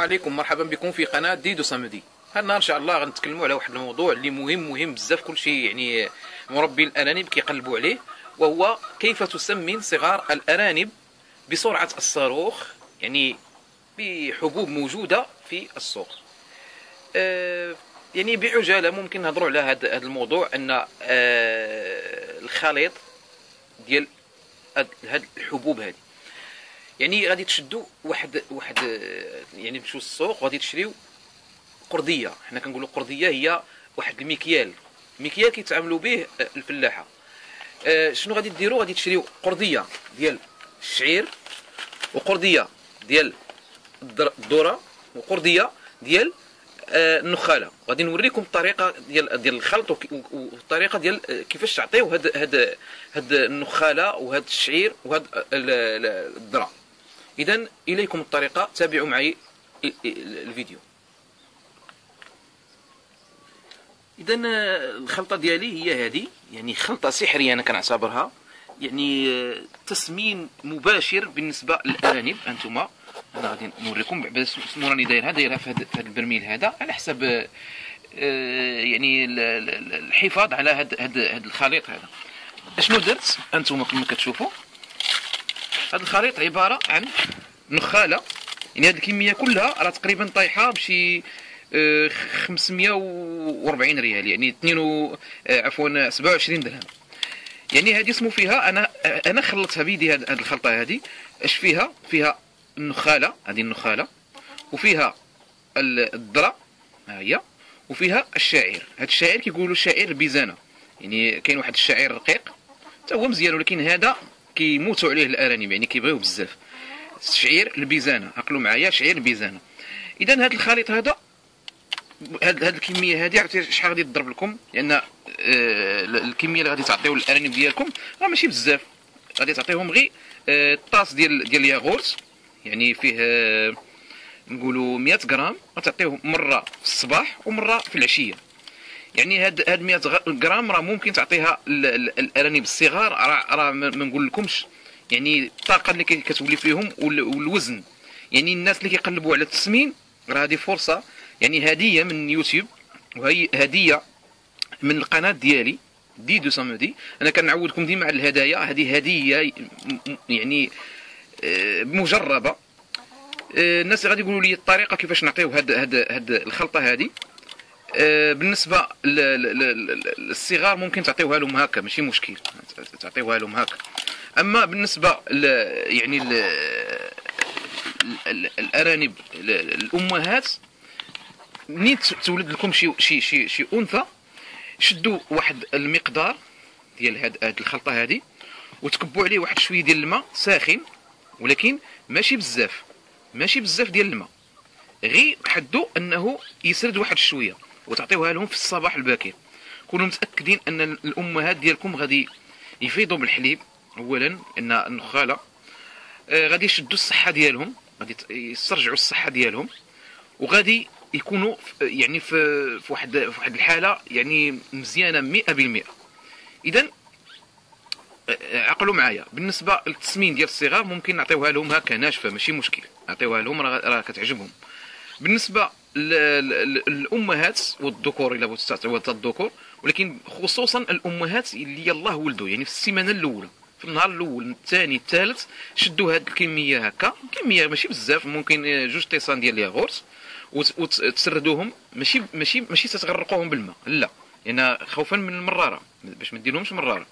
عليكم مرحبا بكم في قناة ديدو سامدي هذا النهار إن شاء الله غنتكلموا على واحد الموضوع اللي مهم مهم بزاف كلشي يعني مربي الأرانب كيقلبوا عليه وهو كيف تسمن صغار الأرانب بسرعة الصاروخ يعني بحبوب موجودة في السوق آه يعني بعجالة ممكن نهضروا على هذا الموضوع أن آه الخليط ديال هاد الحبوب هذه يعني غادي تشدوا واحد واحد يعني تمشيو للسوق وغادي تشريو قرديه حنا كنقولوا قرديه هي واحد المكيال مكيال كيتعاملوا به الفلاحة. آه شنو غادي ديروا غادي تشريو قرديه ديال الشعير وقرديه ديال الذرة وقرديه ديال آه النخالة. غادي نوريكم الطريقة ديال ديال الخلط والطريقة ديال كيفاش تعطيو هاد هاد هاد النخالة وهاد الشعير وهاد الذرة. اذا إليكم الطريقة تابعوا معي الفيديو. اذا الخلطة ديالي هي هذه يعني خلطة سحرية أنا كنعتبرها يعني تسمين مباشر بالنسبة للأرانب أنتم أنا غادي نوريكم بس شنو راني دايرها دايرها في هذا البرميل هذا على حسب يعني الحفاظ على هذا الخليط هذا. أشنو درت؟ أنتم كما كتشوفوا هذا الخليط عبارة عن نخالة. يعني هذه الكمية كلها راه تقريبا طايحة بشي 540 آه، ريال. يعني 2 آه، عفوا 27 درهم. يعني هذه اسمو فيها أنا أنا خلطتها بيدي هذه الخلطة هذه اش فيها؟ فيها النخالة هذه النخالة. وفيها الذرة ها هي. وفيها الشعير. هذا الشعير كيقولوا الشعير البيزانه يعني كاين واحد الشعير رقيق حتى هو مزيان ولكن هذا كيموتوا عليه الأرانب يعني كيبغيوه بزاف. الشعير البيزانه عقلوا معايا شعير البيزانه اذا هذا الخليط هذا هاد هاد الكمية هذه عرفتي شحال غادي تضرب لكم؟ لأن آه الكمية اللي غادي تعطيو للارانب ديالكم راه ماشي بزاف. غادي تعطيهم غير آه طاس ديال ديال الياغورت يعني فيه آه نقولوا 100 غرام غتعطيهم مرة في الصباح ومرة في العشية. يعني هاد هاد 100 غرام راه ممكن تعطيها الأرانب الصغار راه راه ما نقول لكمش يعني الطاقة اللي كتولي فيهم والوزن. يعني الناس اللي كيقلبوا على التسمين راه هذه فرصة. يعني هدية من يوتيوب وهي هدية من القناة ديالي دي دو سامدي أنا كنعودكم ديما على الهدايا. هذه هدية يعني آه، مجربة. آه، الناس غادي يقولوا لي الطريقة كيفاش نعطيو هاد هاد هاد الخلطة هذه بالنسبة للصغار ممكن تعطيوها لهم هكا ماشي مشكل. تعطيوها لهم هكا. أما بالنسبة ل يعني ل الأرانب الأمهات منين تولد لكم شي شي شي شي أنثى شدوا واحد المقدار ديال هاد, هاد الخلطة هذه وتكبوا عليه واحد شوية ديال الماء ساخن ولكن ماشي بزاف. ماشي بزاف ديال الماء. غير حدو أنه يسرد واحد شوية. وتعطيوها لهم في الصباح الباكر. كونوا متأكدين أن الأمهات ديالكم غادي يفيضوا بالحليب. اولا إن النخالة آه غادي يشدوا الصحة ديالهم غادي يسترجعوا الصحة ديالهم وغادي يكونوا يعني في في واحد في واحد الحالة يعني مزيانة 100% اذا آه، عقلوا معايا. بالنسبة للتسمين ديال الصغار ممكن نعطيوها لهم هكا ناشفة ماشي مشكل. نعطيوها لهم راه كتعجبهم. بالنسبة للامهات والذكور إلا تعطيوها الذكور ولكن خصوصا الأمهات اللي يلاه ولدوا يعني في السيمانة الأولى في النهار الأول الثاني الثالث شدوا هذه الكمية هكا. كمية ماشي بزاف ممكن جوج طيسان ديال الياغورت وتسردوهم ماشي ماشي ماشي تتغرقوهم بالماء لا. لأن خوفا من المرارة باش ما ديرهمش مرارة.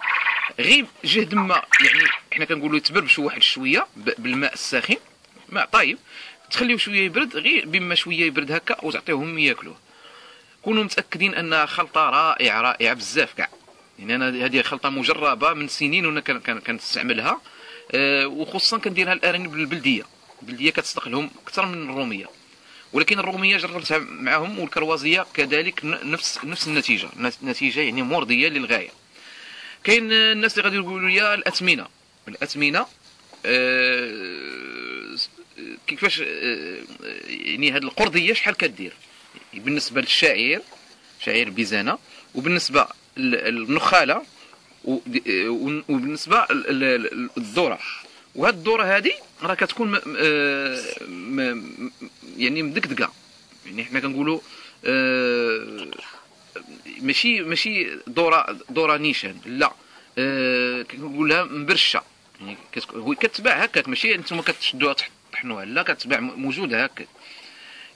غير جهد ما يعني حنا كنقولوا تبربشوا واحد شوية بالماء الساخن. ماء طايب تخليوه شوية يبرد غير بما شوية يبرد هكا وتعطيوهم ياكلوه كونوا متأكدين انها خلطة رائعة رائعة بزاف كاع. يعني أنا هذه خلطة مجربة من سنين وأنا كنستعملها. أه وخصوصا كنديرها الارانب البلديه البلدية كتصدق لهم أكثر من الرومية. ولكن الرومية جربتها معهم والكروازية كذلك نفس نفس النتيجة. نتيجة يعني مرضية للغاية. كاين الناس اللي غادي يقولوا لي الأثمنة. الأثمنة أه كيفاش أه يعني هذه القرضية شحال كدير بالنسبة للشعير شعير بيزانه وبالنسبة للنخاله وبالنسبة للذره وهاد الدوره هذه راه كتكون. آه،. يعني مدكدكه يعني حنا كنقولوا آه، ماشي ماشي دوره دوره نيشان لا آه، كنقولها مبرشة يعني كتباع هكاك ماشي أنتم كتشدوها تطحنوها لا كتباع موجودة هكاك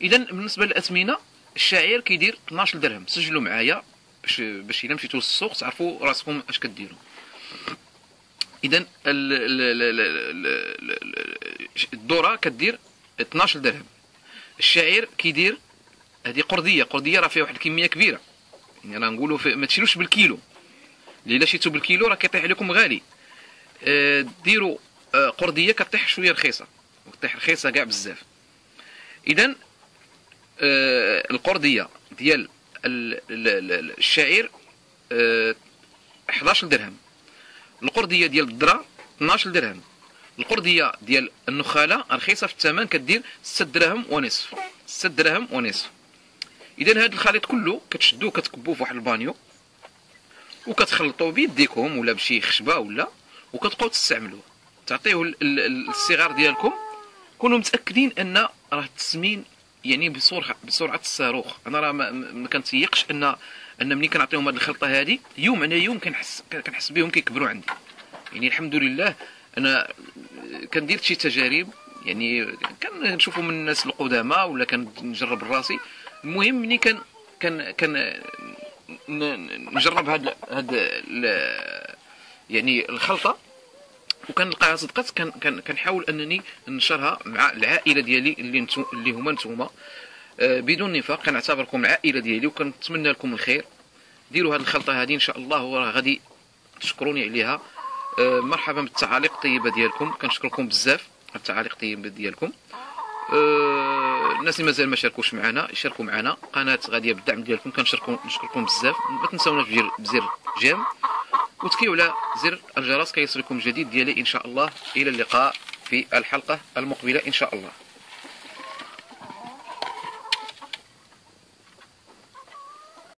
اذا بالنسبة للأثمنة الشعير كيدير 12 درهم. سجلوا معايا باش باش إلا مشيتوا للسوق تعرفوا راسكم اش كديروا. اذا الذره كدير 12 درهم. الشعير كيدير هذه قرديه قرديه راه فيها واحد الكمية كبيرة. يعني راه نقولوا ما تشيلوش بالكيلو. إلا شيتو بالكيلو راه كيطيح عليكم غالي. آه، ديروا آه، قرديه كطيح شوية رخيصة. وطيح رخيصه كاع بزاف. اذا آه، ديال الشعير 11 درهم. القرديه ديال الذره 12 درهم. القرديه ديال النخالة رخيصة في الثمن كدير 6 دراهم ونصف. 6 دراهم ونصف. اذا هذا الخليط كله كتشدوه كتكبوه في واحد البانيو وكتخلطوه بيديكم ولا بشي خشبة ولا وكتبقاو تستعملوه. تعطيوه الصغار ديالكم كونوا متأكدين أن راه التسمين يعني بسرعة بسرعة الصاروخ. أنا راه ما كنتيقش ان أن ملي كنعطيهم هذه الخلطة هذه يوم على يوم كنحس كنحس بهم كيكبروا عندي. يعني الحمد لله أنا كندير شي تجارب يعني كنشوفوا من الناس القدامى ولا كنجرب راسي. المهم ملي كان كان كان نجرب هاد هاد يعني الخلطة وكنلقاها صدقات كنحاول أنني ننشرها مع العائلة ديالي اللي نتو اللي هما نتوما. آه، بدون نفاق كنعتبركم العائلة ديالي وكنتمنى لكم الخير. ديروا هذه الخلطة هذه إن شاء الله وراه غادي تشكروني عليها. آه، مرحبا بالتعاليق الطيبة ديالكم. كنشكركم بزاف على التعاليق الطيبة ديالكم. أه الناس اللي مازال ما شاركوش معنا يشاركوا معنا. قناة غادية بالدعم ديالكم. كنشكركم نشكركم بزاف. ما تنساوناش بزر جيم. وتكيو على زر الجرس كيصلكم جديد ديالي إن شاء الله. إلى اللقاء في الحلقة المقبلة إن شاء الله.